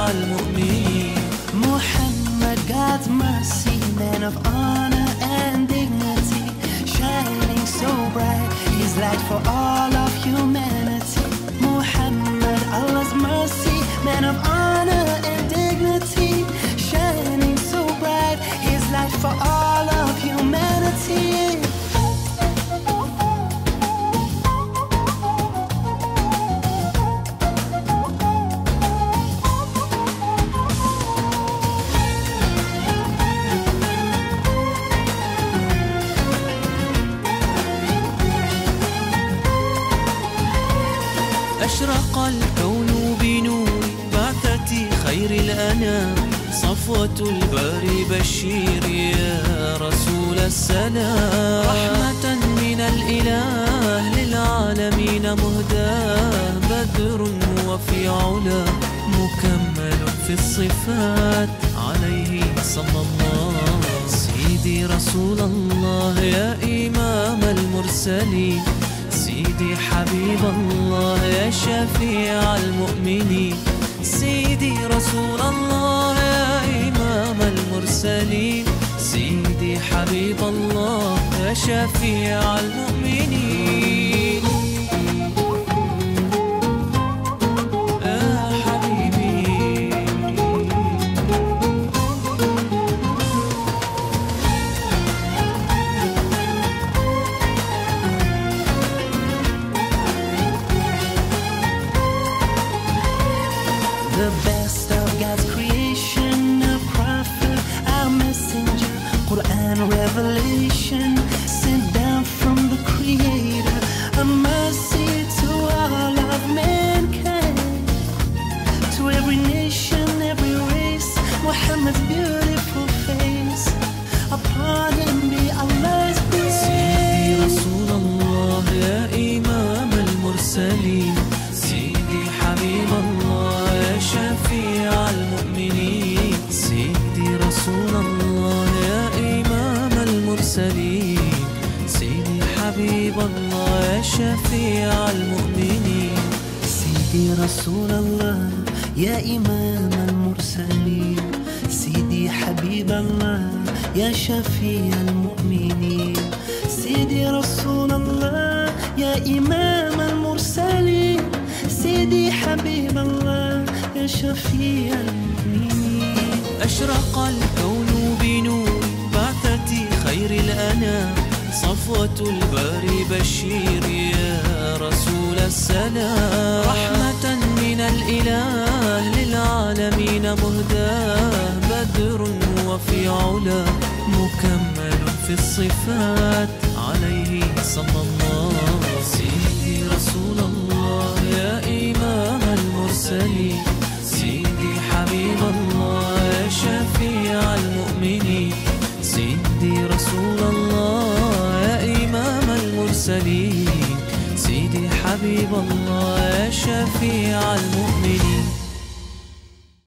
شفيع المؤمنين Muhammad, God's mercy, man of honor and dignity, shining so bright, His light for all of humanity. Muhammad, Allah's mercy, man of honor أشرق الكون بنور بعثة خير الأنام. صفوة الباري بشير يا رسول السلام. رحمة من الإله للعالمين مهداه بدر وفي علا مكمل في الصفات. عليه صلى الله سيدي رسول الله يا إمام المرسلين. سيدي حبيب الله يا شفيع المؤمنين. سيدي رسول الله يا إمام المرسلين. سيدي حبيب الله يا شفيع المؤمنين. الله يا شفيع المؤمنين. سيدي رسول الله يا إمام المرسلين. سيدي حبيب الله يا شفيع المؤمنين. سيدي رسول الله يا إمام المرسلين. سيدي حبيب الله يا شفيع المؤمنين. أشرق الكون بنور بعثة خير الأنام. صفوة الباري بشير يا رسول السلام. رحمة من الإله للعالمين مهداه بدر وفي علا مكمل في الصفات. عليه صلى الله المرسلين سيدي حبيب الله يا شفيع المؤمنين.